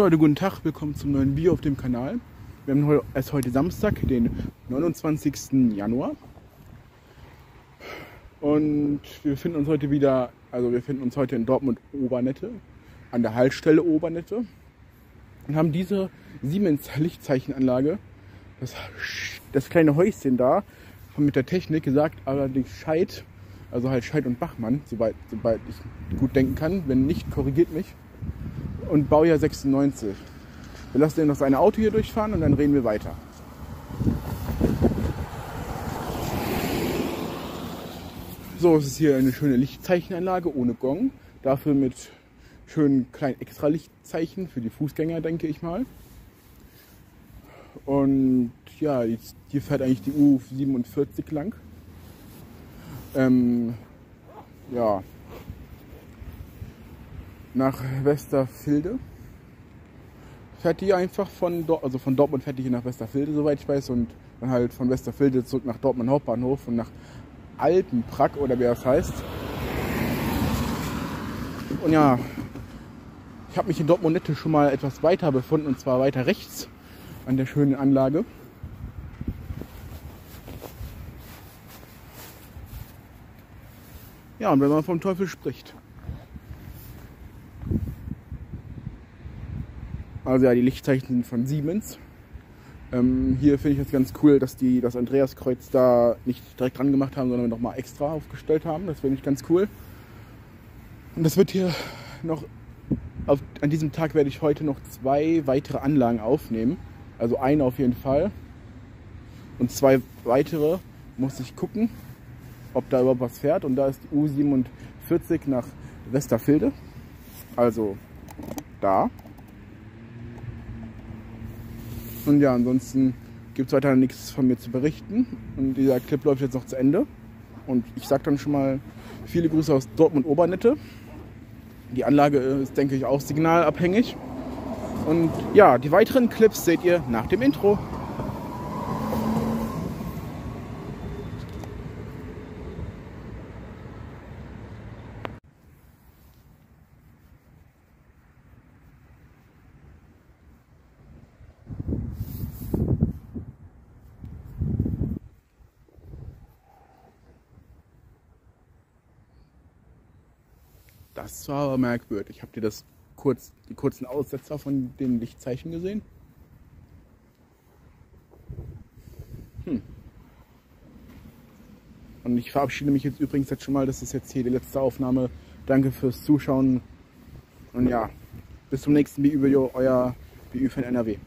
Leute, guten Tag, willkommen zum neuen Video auf dem Kanal. Wir haben es heute Samstag, den 29. Januar. Und wir befinden uns heute wieder, also wir befinden uns heute in Dortmund Obernette, an der Haltestelle Obernette. Und haben diese Siemens Lichtzeichenanlage, das, das kleine Häuschen da, mit der Technik gesagt, allerdings Scheid, also halt Scheid und Bachmann, soweit, soweit ich gut denken kann. Wenn nicht, korrigiert mich und Baujahr 96. Wir lassen ihn noch sein Auto hier durchfahren und dann reden wir weiter. So, es ist hier eine schöne Lichtzeichenanlage ohne Gong. Dafür mit schönen kleinen extra Lichtzeichen für die Fußgänger, denke ich mal. Und ja, hier fährt eigentlich die U47 lang. Ähm, ja, nach Westerfilde. Fährt die einfach von, Dor also von Dortmund fährt die nach Westerfilde, soweit ich weiß, und dann halt von Westerfilde zurück nach Dortmund Hauptbahnhof und nach Alpenprack oder wie das heißt. Und ja, ich habe mich in Dortmund Nette schon mal etwas weiter befunden und zwar weiter rechts an der schönen Anlage. Ja, und wenn man vom Teufel spricht. Also ja, die Lichtzeichen von Siemens. Ähm, hier finde ich es ganz cool, dass die das Andreaskreuz da nicht direkt dran gemacht haben, sondern nochmal extra aufgestellt haben. Das finde ich ganz cool. Und das wird hier noch, auf, an diesem Tag werde ich heute noch zwei weitere Anlagen aufnehmen. Also eine auf jeden Fall. Und zwei weitere muss ich gucken, ob da überhaupt was fährt. Und da ist die U47 nach Westerfilde. Also da. Und ja, ansonsten gibt es weiter nichts von mir zu berichten. Und dieser Clip läuft jetzt noch zu Ende. Und ich sage dann schon mal viele Grüße aus Dortmund Obernette. Die Anlage ist, denke ich, auch signalabhängig. Und ja, die weiteren Clips seht ihr nach dem Intro. Das war aber merkwürdig. Habt ihr das kurz, die kurzen Aussetzer von den Lichtzeichen gesehen? Hm. Und ich verabschiede mich jetzt übrigens jetzt schon mal. Das ist jetzt hier die letzte Aufnahme. Danke fürs Zuschauen. Und ja, bis zum nächsten Video, euer BÜ von NRW.